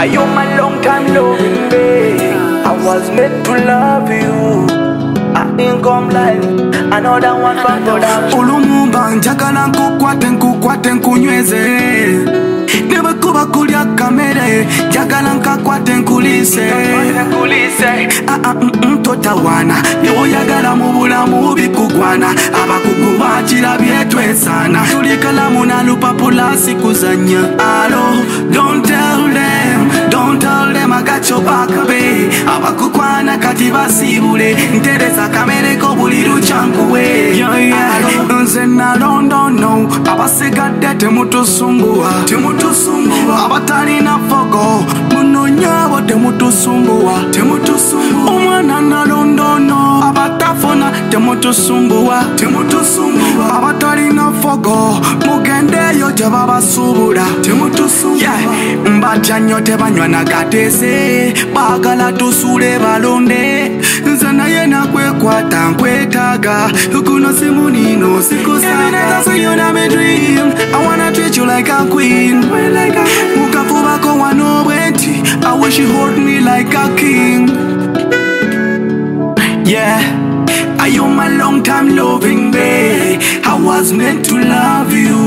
Are you my long time loving babe? I was made to love you. olumumba njagala nkukwate nkukwate nkunyweze nebwekuba kulya kamere njagala nkakwate nkulise ah, ah, mtotawana mm, mm, newoyagala mu bulamu bikugwana abakugu bakira byetwesana tulikalamu nalupapulasi kuzanya alo don't tell tibasibule nteresa kamereko buli lucyankuwe nze nalondono abasigadde temutusumbuwa abatalina fogo munonyabo temutusumbuwa temutusumbuwa temutusumbuwa abatalina fogo mugendeeyo gyebabasuubula mbatya nnyo tebanywa nagateese baagala tusuule balonde nze naye nakwekwata nkwetaaga kuno simunino mukafubako wanobwe nti awishi hold me like a king yeah. Are you my long time loving babe? I was meant to love you.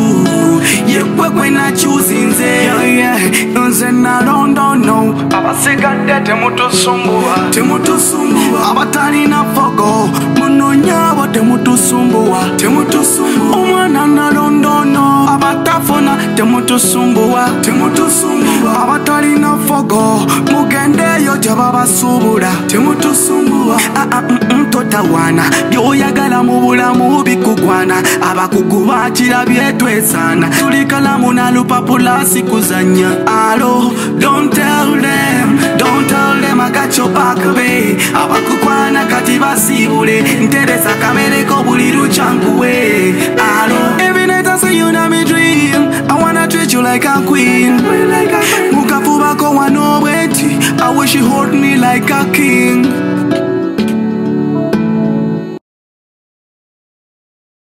You work when I choose in there. Yeah, yeah. No, then I don't, don't know. Papa say, God, that Temuto Sumbo. Temuto Sumbo. Abatani na Fogo. Muno nyawa Temuto Sumbo. Temuto Sumbo. Umana na don't, don't know. Abatafona Temuto Sumbo. Temuto Sumbo. Abatani na Fogo. Mugende yo jababa Subura. Temuto Sumbo. Ah, ah, mm, mm. totawana byoyagala mu bulamu bikugwana abakugu bakira byetwesana tuli kalamu nalupapula sikuzanya alo abakukwana kati basibule nteresa kamereko buli lucyankuwe mukafubako wanobweti awishi hotni like a king Every night I